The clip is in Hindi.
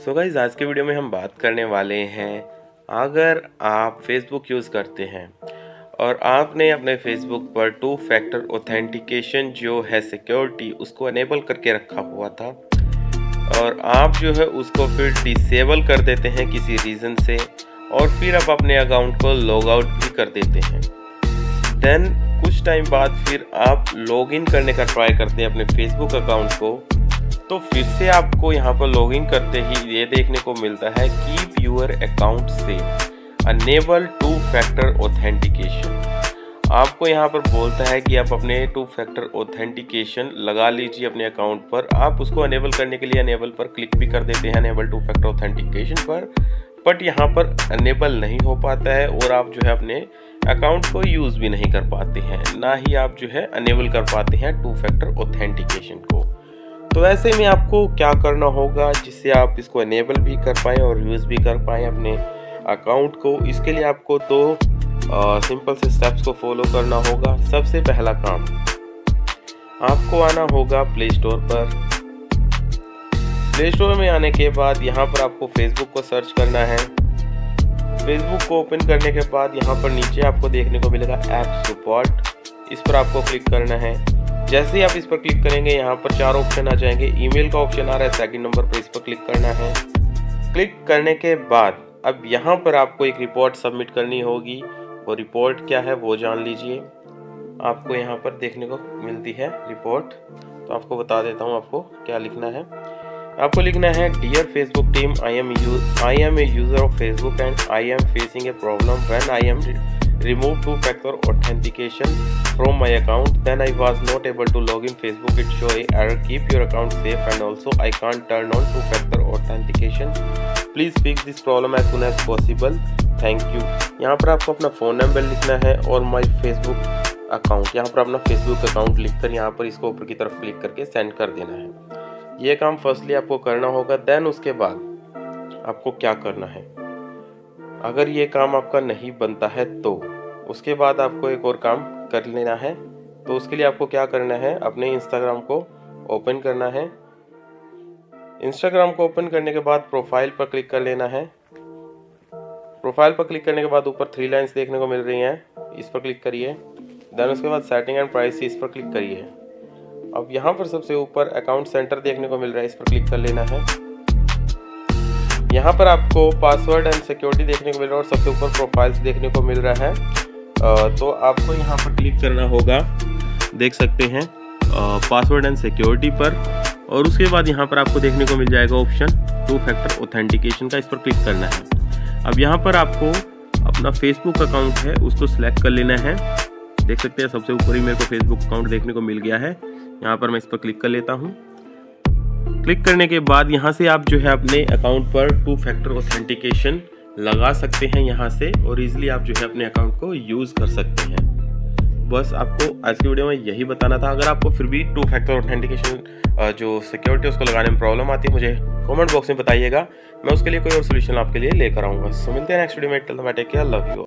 सो गाइज़ आज के वीडियो में हम बात करने वाले हैं, अगर आप फेसबुक यूज़ करते हैं, और आपने अपने फेसबुक पर टू फैक्टर ऑथेंटिकेशन जो है सिक्योरिटी उसको अनेबल करके रखा हुआ था, और आप जो है उसको फिर डिसेबल कर देते हैं किसी रीज़न से, और फिर आप अपने अकाउंट को लॉग आउट भी कर देते हैं। देन कुछ टाइम बाद फिर आप लॉग इन करने का ट्राई करते हैं अपने फेसबुक अकाउंट को तो फिर से आपको यहाँ पर लॉगिन करते ही ये देखने को मिलता है keep your account safe enable two factor authentication आपको यहाँ पर बोलता है कि आप अपने टू फैक्टर ऑथेंटिकेशन लगा लीजिए अपने अकाउंट पर। आप उसको अनेबल करने के लिए अनेबल पर क्लिक भी कर देते हैं अनेबल टू फैक्टर ऑथेंटिकेशन पर बट यहाँ पर अनेबल नहीं हो पाता है और आप जो है अपने अकाउंट को यूज़ भी नहीं कर पाते हैं। ना ही आप जो है अनेबल कर पाते हैं टू फैक्टर ऑथेंटिकेशन को। तो ऐसे में आपको क्या करना होगा जिससे आप इसको अनेबल भी कर पाएँ और यूज़ भी कर पाएँ अपने अकाउंट को? इसके लिए आपको तो सिंपल से स्टेप्स को फॉलो करना होगा। सबसे पहला काम, आपको आना होगा प्ले स्टोर पर। प्ले स्टोर में आने के बाद यहाँ पर आपको फेसबुक को सर्च करना है। फेसबुक को ओपन करने के बाद यहाँ पर नीचे आपको देखने को मिलेगा ऐप सपोर्ट इस पर आपको क्लिक करना है। जैसे ही आप इस पर क्लिक करेंगे, यहाँ पर चार ऑप्शन आ जाएँगे। ईमेल का ऑप्शन आ रहा है, सेकंड नंबर पर इस पर क्लिक करना है। क्लिक करने के बाद, अब यहाँ पर आपको एक रिपोर्ट सबमिट करनी होगी। वो रिपोर्ट क्या है, वो जान लीजिए। आपको यहाँ पर देखने को मिलती है रिपोर्ट। तो आपको बता देता हूँ आपको क्या लिखना है। आपको लिखना है dear Facebook team I am I am a user of Facebook and I am facing a problem when I am remove two factor authentication from my account then i was not able to log in facebook it show a error keep your account safe and also i can't turn on two factor authentication please fix this problem as soon as possible thank you यहाँ पर आपको अपना फ़ोन नंबर लिखना है और माई फेसबुक अकाउंट यहाँ पर अपना फेसबुक अकाउंट लिखकर यहाँ पर इसको ऊपर की तरफ़ क्लिक करके सेंड कर देना है ये काम फर्स्टली आपको करना होगा देन उसके बाद आपको क्या करना है अगर ये काम आपका नहीं बनता है तो उसके बाद आपको एक और काम कर लेना है। तो उसके लिए आपको क्या करना है? अपने इंस्टाग्राम को ओपन करना है। इंस्टाग्राम को ओपन करने के बाद प्रोफ़ाइल पर क्लिक कर लेना है। प्रोफ़ाइल पर क्लिक करने के बाद ऊपर थ्री लाइंस देखने को मिल रही हैं। इस पर क्लिक करिए। देन उसके बाद सेटिंग एंड प्राइस इस पर क्लिक करिए। अब यहाँ पर सबसे ऊपर अकाउंट सेंटर देखने को मिल रहा है, इस पर क्लिक कर लेना है। यहाँ पर आपको पासवर्ड एंड सिक्योरिटी देखने को मिल रहा है और सबसे ऊपर प्रोफाइल्स देखने को मिल रहा है। तो आपको यहाँ पर क्लिक करना होगा। देख सकते हैं पासवर्ड एंड सिक्योरिटी पर। और उसके बाद यहाँ पर आपको देखने को मिल जाएगा ऑप्शन टू फैक्टर ऑथेंटिकेशन का। इस पर क्लिक करना है। अब यहाँ पर आपको अपना फेसबुक अकाउंट है, उसको सिलेक्ट कर लेना है। देख सकते हैं, सबसे ऊपर ही मेरे को फेसबुक अकाउंट देखने को मिल गया है। यहाँ पर मैं इस पर क्लिक कर लेता हूँ। क्लिक करने के बाद यहाँ से आप जो है अपने अकाउंट पर टू फैक्टर ऑथेंटिकेशन लगा सकते हैं यहाँ से और इजीली आप जो है अपने अकाउंट को यूज़ कर सकते हैं। बस आपको आज की वीडियो में यही बताना था। अगर आपको फिर भी टू फैक्टर ऑथेंटिकेशन जो सिक्योरिटी उसको लगाने में प्रॉब्लम आती है, मुझे कमेंट बॉक्स में बताइएगा। मैं उसके लिए कोई और सोल्यूशन आपके लिए लेकर आऊँगा। सो मिलते हैं नेक्स्ट वीडियो में। Take care love you